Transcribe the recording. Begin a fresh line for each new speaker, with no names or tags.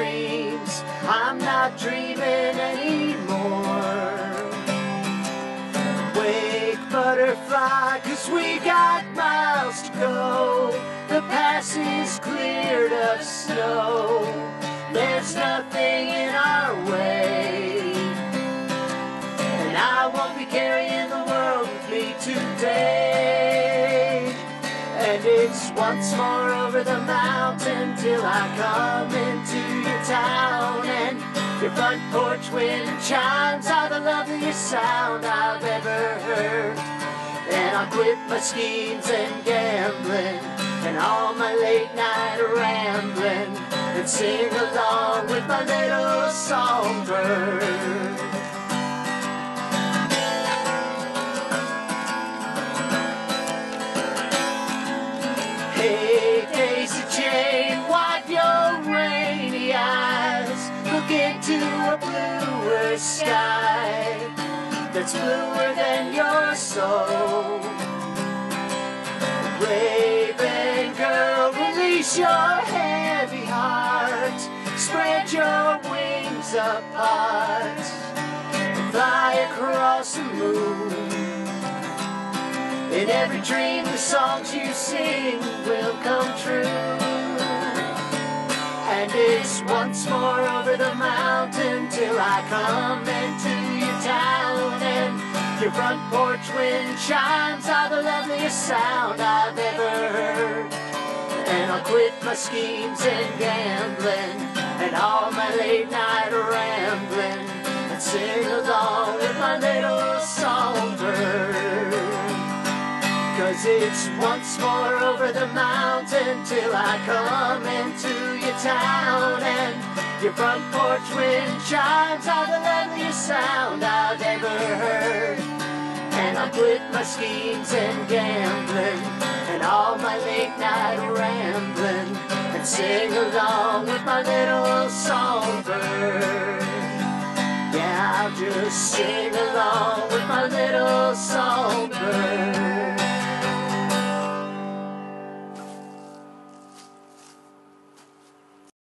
dreams. I'm not dreaming anymore. Wake, butterfly, cause we got miles to go. The pass is cleared of snow. There's nothing in our way. Once more over the mountain till I come into your town. And your front porch wind chimes are the loveliest sound I've ever heard. And I'll quit my schemes and gambling and all my late night rambling and sing along with my little songbird. A bluer sky that's bluer than your soul. Raven girl, release your heavy heart. Spread your wings apart. And fly across the moon. In every dream, the songs you sing will come true. It's once more over the mountain till I come into your town. And your front porch wind chimes are the loveliest sound I've ever heard. And I'll quit my schemes and gambling and all my late night rambling and sing along with my little songbird. Cause it's once more over the mountain till I come into your town your front porch wind chimes are the loveliest sound I've ever heard. And I'll quit my schemes and gambling and all my late night rambling and sing along with my little songbird. Yeah, I'll just sing along with my little songbird.